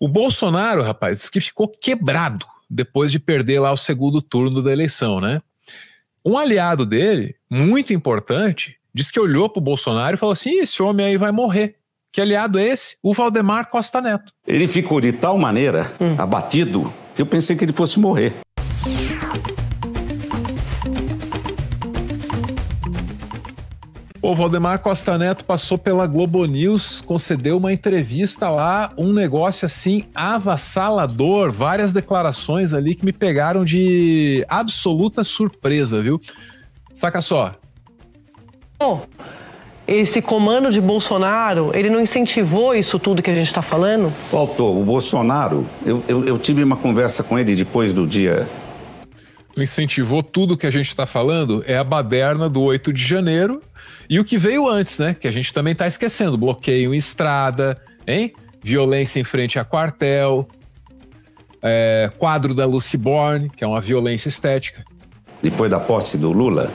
O Bolsonaro, rapaz, que ficou quebrado depois de perder lá o segundo turno da eleição, né? Um aliado dele, muito importante, disse que olhou para o Bolsonaro e falou assim: esse homem aí vai morrer. Que aliado é esse? O Valdemar Costa Neto. Ele ficou de tal maneira hum. abatido que eu pensei que ele fosse morrer. O Valdemar Costa Neto passou pela Globo News, concedeu uma entrevista lá, um negócio assim avassalador, várias declarações ali que me pegaram de absoluta surpresa, viu? Saca só. Bom, esse comando de Bolsonaro, ele não incentivou isso tudo que a gente está falando? Autor, o Bolsonaro, eu, eu, eu tive uma conversa com ele depois do dia incentivou tudo que a gente está falando é a baderna do 8 de janeiro e o que veio antes, né? Que a gente também está esquecendo: bloqueio em estrada, hein? Violência em frente a quartel, é, quadro da Lucy Borne, que é uma violência estética. Depois da posse do Lula,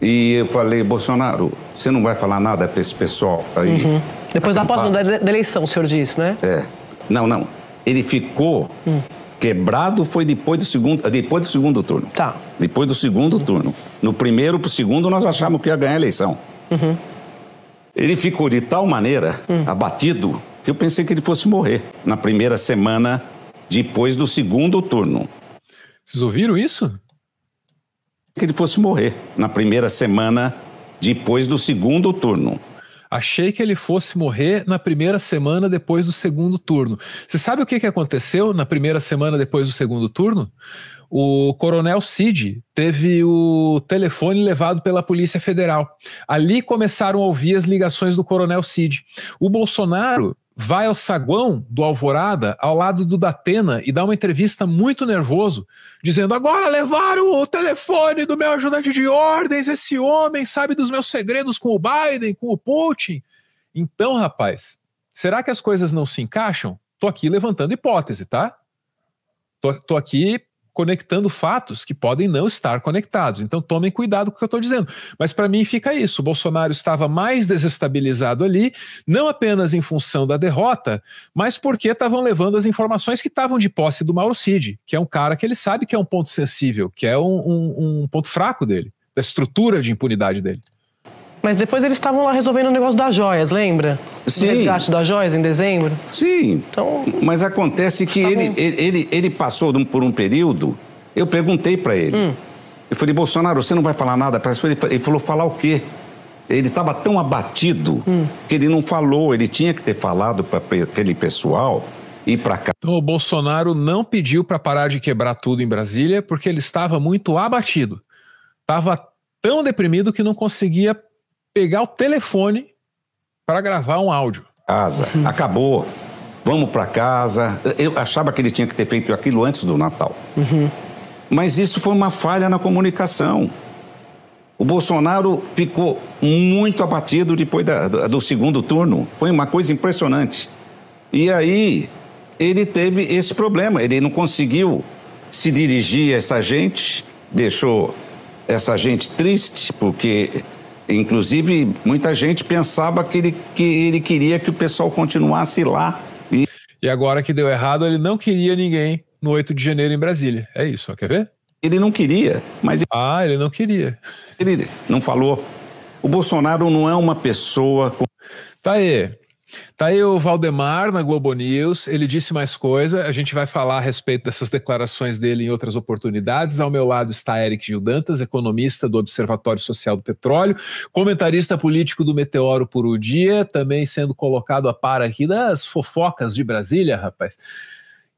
e eu falei, Bolsonaro, você não vai falar nada para esse pessoal aí? Uhum. Depois da posse da, da, eleição, o senhor disse, né? É. Não, não. Ele ficou hum. Quebrado foi depois do segundo, depois do segundo turno. Tá. Depois do segundo uhum. turno. No primeiro para o segundo nós achávamos que ia ganhar a eleição. Uhum. Ele ficou de tal maneira hum. abatido que eu pensei que ele fosse morrer na primeira semana depois do segundo turno. Vocês ouviram isso? que ele fosse morrer na primeira semana depois do segundo turno. Achei que ele fosse morrer na primeira semana depois do segundo turno. Você sabe o que, que aconteceu na primeira semana depois do segundo turno? O coronel Cid teve o telefone levado pela Polícia Federal. Ali começaram a ouvir as ligações do coronel Cid. O Bolsonaro vai ao saguão do Alvorada, ao lado do Datena, e dá uma entrevista muito nervoso, dizendo: Agora levaram o telefone do meu ajudante de ordens, esse homem sabe dos meus segredos com o Biden, com o Putin. Então, rapaz, será que as coisas não se encaixam? Tô aqui levantando hipótese, tá? Tô, tô aqui conectando fatos que podem não estar conectados. Então tomem cuidado com o que eu estou dizendo. Mas para mim fica isso: o Bolsonaro estava mais desestabilizado ali, não apenas em função da derrota, mas porque estavam levando as informações que estavam de posse do Mauro Cid, que é um cara que ele sabe que é um ponto sensível, que é um, um, um ponto fraco dele, da estrutura de impunidade dele. Mas depois eles estavam lá resolvendo o negócio das joias, lembra? Sim. O resgate das joias em dezembro? Sim. Então, mas acontece que ele, ele, ele, ele, passou por um período. Eu perguntei para ele. Hum. Eu falei, Bolsonaro, você não vai falar nada? Ele falou, falar o quê? Ele estava tão abatido hum. que ele não falou. Ele tinha que ter falado para aquele pessoal ir para cá. Então, o Bolsonaro não pediu para parar de quebrar tudo em Brasília porque ele estava muito abatido. Estava tão deprimido que não conseguia pegar o telefone para gravar um áudio. Casa, acabou. Vamos para casa. Eu achava que ele tinha que ter feito aquilo antes do Natal. Uhum. Mas isso foi uma falha na comunicação. O Bolsonaro ficou muito abatido depois da, do, do segundo turno. Foi uma coisa impressionante. E aí ele teve esse problema. Ele não conseguiu se dirigir a essa gente, deixou essa gente triste, porque Inclusive, muita gente pensava que ele, que ele queria que o pessoal continuasse lá. E... e agora que deu errado, ele não queria ninguém no 8 de janeiro em Brasília. É isso, ó, quer ver? Ele não queria, mas. Ah, ele não queria. Ele não falou. O Bolsonaro não é uma pessoa. Tá aí. Tá aí o Valdemar na Globo News, ele disse mais coisa, a gente vai falar a respeito dessas declarações dele em outras oportunidades. Ao meu lado está Eric Gildantas, economista do Observatório Social do Petróleo, comentarista político do Meteoro por o Dia, também sendo colocado a par aqui das fofocas de Brasília, rapaz.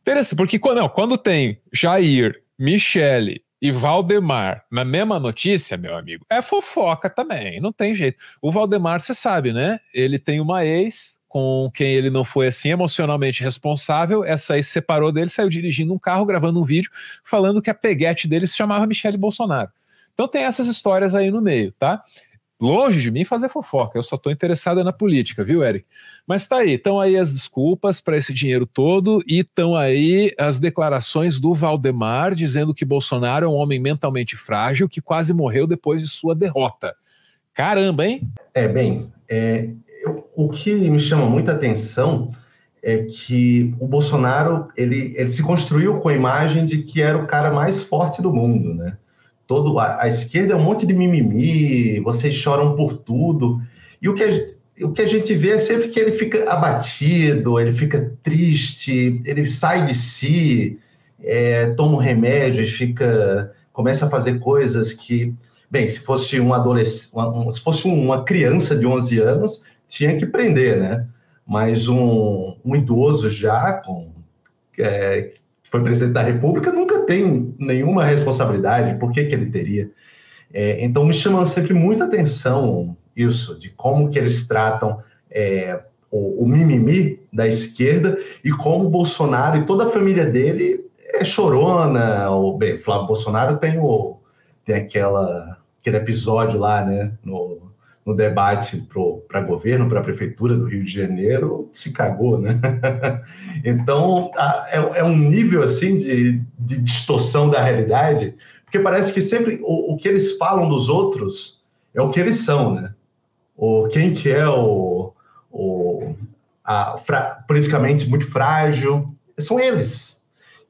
Interessante, porque não, quando tem Jair, Michele e Valdemar na mesma notícia, meu amigo, é fofoca também, não tem jeito. O Valdemar, você sabe, né? Ele tem uma ex, com quem ele não foi assim emocionalmente responsável. Essa aí se separou dele, saiu dirigindo um carro, gravando um vídeo, falando que a peguete dele se chamava Michele Bolsonaro. Então tem essas histórias aí no meio, tá? Longe de mim fazer fofoca, eu só estou interessado na política, viu, Eric? Mas tá aí, estão aí as desculpas para esse dinheiro todo e estão aí as declarações do Valdemar dizendo que Bolsonaro é um homem mentalmente frágil que quase morreu depois de sua derrota. Caramba, hein? É, bem, é, eu, o que me chama muita atenção é que o Bolsonaro ele, ele se construiu com a imagem de que era o cara mais forte do mundo, né? Todo, a, a esquerda é um monte de mimimi, vocês choram por tudo. E o que, a, o que a gente vê é sempre que ele fica abatido, ele fica triste, ele sai de si, é, toma um remédio e fica começa a fazer coisas que, bem, se fosse um adolescente, se fosse uma criança de 11 anos, tinha que prender, né? Mas um, um idoso já com é, foi presidente da República nunca tem nenhuma responsabilidade. Por que que ele teria? É, então me chama sempre muita atenção isso de como que eles tratam é, o, o, mimimi da esquerda e como Bolsonaro e toda a família dele é chorona. O, bem, Flávio Bolsonaro tem, o, tem aquela, aquele episódio lá, né, no, no debate para governo, para a prefeitura do Rio de Janeiro, se cagou, né? então, é, é, um nível, assim, de, de distorção da realidade, porque parece que sempre o, o, que eles falam dos outros é o que eles são, né? O, quem que é o, o a, fra, politicamente muito frágil, são eles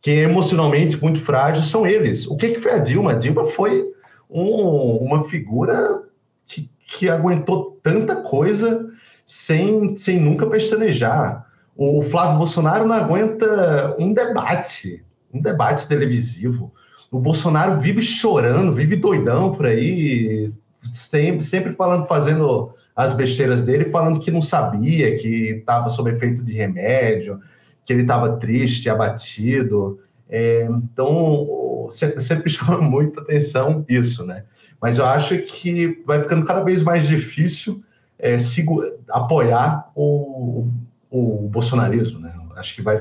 quem é emocionalmente muito frágil são eles. O que, que foi a Dilma? A Dilma foi um, uma figura que, que aguentou tanta coisa sem, sem nunca pestanejar. O Flávio Bolsonaro não aguenta um debate, um debate televisivo. O Bolsonaro vive chorando, vive doidão por aí, sempre, sempre falando, fazendo as besteiras dele, falando que não sabia, que estava sob efeito de remédio, que ele estava triste, abatido. É, então, sempre, chama muita atenção isso, né? Mas eu acho que vai ficando cada vez mais difícil é, apoiar o, o, o, bolsonarismo, né? Acho que vai,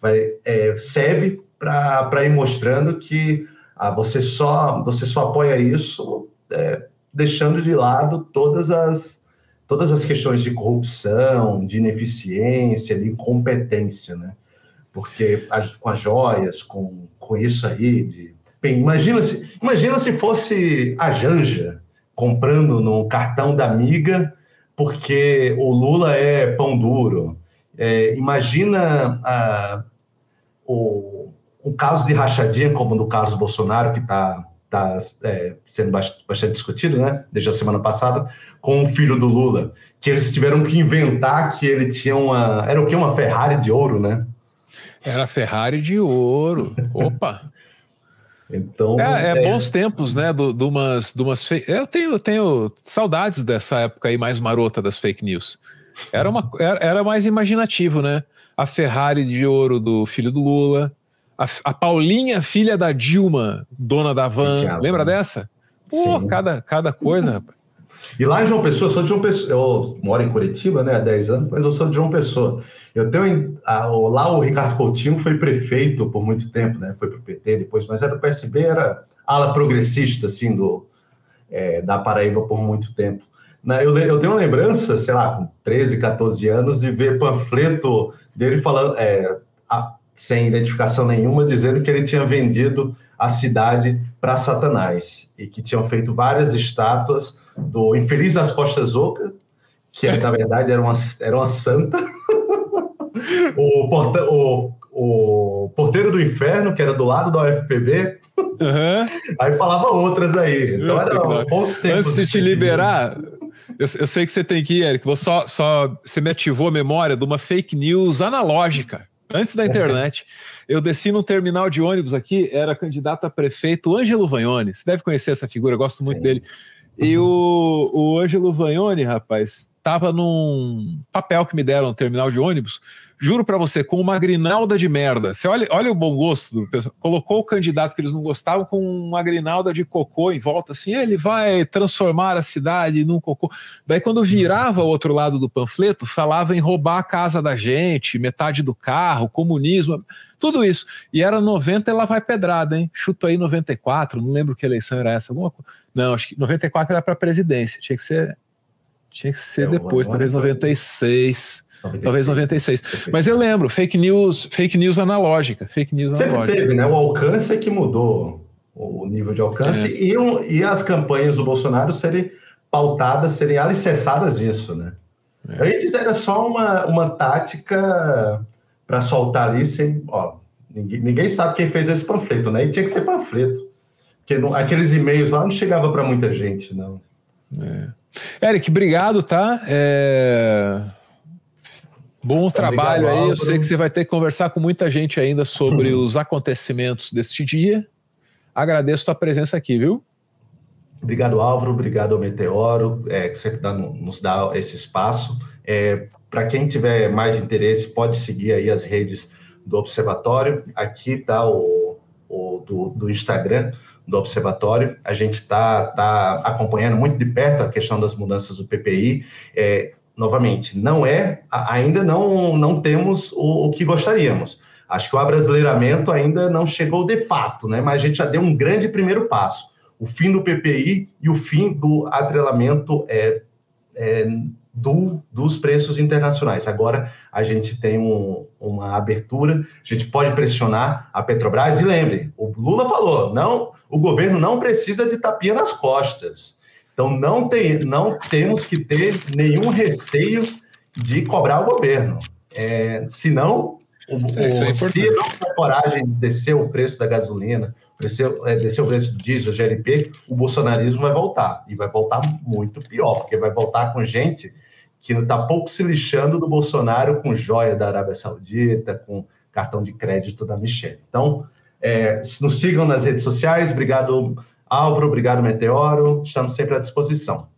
vai é, serve para ir mostrando que ah, você, só, você só apoia isso é, deixando de lado todas as todas as questões de corrupção, de ineficiência, de incompetência, né? Porque com as joias, com, com isso aí, de... Bem, imagina se, imagina se fosse a Janja comprando no cartão da amiga porque o Lula é pão duro. É, imagina o, o caso de rachadinha como do Carlos Bolsonaro, que está está é, sendo bastante discutido, né, desde a semana passada, com o filho do Lula, que eles tiveram que inventar que ele tinha uma, era o que, uma Ferrari de ouro, né? Era Ferrari de ouro, opa! Então, é, é, é, bons tempos, né? Do, do umas, do umas fake... Eu tenho, eu tenho saudades dessa época aí mais marota das fake news. Era, uma, era, era mais imaginativo, né? A Ferrari de ouro do filho do Lula, a, a Paulinha, filha da Dilma, dona da van, lembra dessa? Pô, cada, cada coisa, E lá em João Pessoa, eu sou de João Pessoa, eu moro em Curitiba, né, há 10 anos, mas eu sou de João Pessoa. Eu tenho, a, lá o Ricardo Coutinho foi prefeito por muito tempo, né, foi para o PT depois, mas era do PSB, era ala progressista, assim, do, é, da Paraíba por muito tempo. Na, eu, eu, tenho uma lembrança, sei lá, com 13, 14 anos, de ver panfleto dele falando, é, a, sem identificação nenhuma, dizendo que ele tinha vendido a cidade para Satanás e que tinham feito várias estátuas do infeliz das Costas Oca, que na verdade era uma, era uma santa, o, porta, o, o porteiro do inferno, que era do lado da UFPB, uhum. aí falava outras aí. Então era bons tempos. Antes de te liberar, eu, eu, sei que você tem que ir, Eric, você, só, só, você me ativou a memória de uma fake news analógica antes da internet. Eu desci no terminal de ônibus aqui, era candidato a prefeito Ângelo Vagnoni. Você deve conhecer essa figura, gosto muito Sim. dele. E uhum. o, o Ângelo Vagnoni, rapaz, estava num papel que me deram no terminal de ônibus, juro para você, com uma grinalda de merda. Você olha, olha o bom gosto do pessoal. Colocou o candidato que eles não gostavam com uma grinalda de cocô em volta, assim, ele vai transformar a cidade num cocô. Daí, quando virava o outro lado do panfleto, falava em roubar a casa da gente, metade do carro, comunismo, tudo isso. E era 90 ela vai pedrada, hein? Chuto aí 94, não lembro que eleição era essa. Alguma... Não, acho que 94 era para presidência, tinha que ser tinha que ser é, depois, talvez 96. 96. Talvez 96. Mas eu lembro, fake news, fake news analógica. Fake news Sempre analógica. teve, né? O alcance é que mudou o nível de alcance é. e, um, e as campanhas do Bolsonaro serem pautadas, serem alicerçadas nisso, né? É. Antes era só uma, uma tática para soltar ali sem. Ó, ninguém, ninguém sabe quem fez esse panfleto, né? E tinha que ser panfleto. Porque não, aqueles e-mails lá não chegava para muita gente, não. É. Eric, obrigado, tá? É... Bom trabalho aí. Eu sei que você vai ter que conversar com muita gente ainda sobre os acontecimentos deste dia. Agradeço a tua presença aqui, viu? Obrigado, Álvaro. Obrigado ao Meteoro, é, que sempre dá, nos dá esse espaço. É, Para quem tiver mais interesse, pode seguir aí as redes do Observatório. Aqui está o, do, do, Instagram do Observatório. A gente está tá acompanhando muito de perto a questão das mudanças do PPI. É, novamente, não é, ainda não, não temos o, o que gostaríamos. Acho que o abrasileiramento ainda não chegou de fato, né? mas a gente já deu um grande primeiro passo. O fim do PPI e o fim do atrelamento é, é, do, dos preços internacionais. Agora a gente tem um, uma abertura, a gente pode pressionar a Petrobras. E lembre, o Lula falou: não, o governo não precisa de tapinha nas costas. Então não, tem, não temos que ter nenhum receio de cobrar o governo. É, senão, o, é, o, é se não tiver coragem de descer o preço da gasolina, descer, é, descer o preço do diesel, GLP, o bolsonarismo vai voltar. E vai voltar muito pior, porque vai voltar com gente que está pouco se lixando do Bolsonaro com joia da Arábia Saudita, com cartão de crédito da Michelle. Então, é, nos sigam nas redes sociais. Obrigado Álvaro, obrigado, Meteoro. Estamos sempre à disposição.